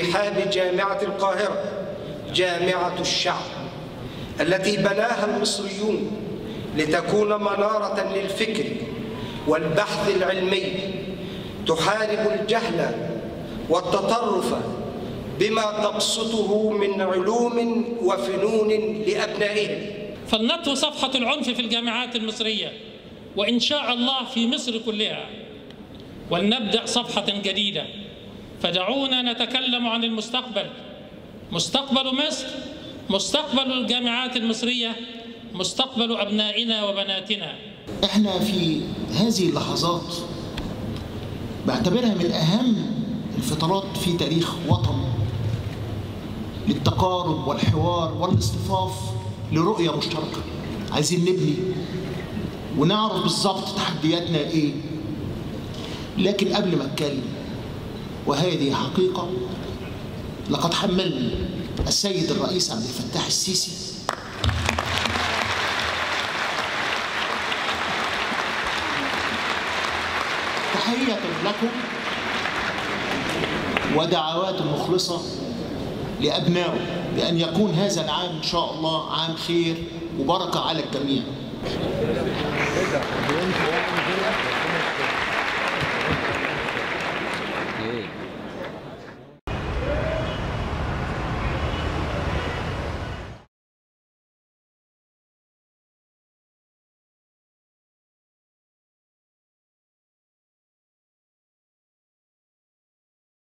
رحاب جامعة القاهرة جامعة الشعب التي بناها المصريون لتكون منارة للفكر والبحث العلمي. تحارب الجهل والتطرف بما تبسطه من علوم وفنون لأبنائهم. فلنطوي صفحة العنف في الجامعات المصرية وإن شاء الله في مصر كلها ولنبدأ صفحة جديدة. فدعونا نتكلم عن المستقبل. مستقبل مصر مستقبل الجامعات المصرية مستقبل أبنائنا وبناتنا. إحنا في هذه اللحظات بعتبرها من أهم الفترات في تاريخ وطن للتقارب والحوار والاصطفاف لرؤية مشتركة. عايزين نبني ونعرف بالظبط تحدياتنا إيه. لكن قبل ما أتكلم وهذه حقيقة لقد حملني السيد الرئيس عبد الفتاح السيسي. تحية لكم ودعوات مخلصة لأبنائه بأن يكون هذا العام إن شاء الله عام خير وبركة على الجميع.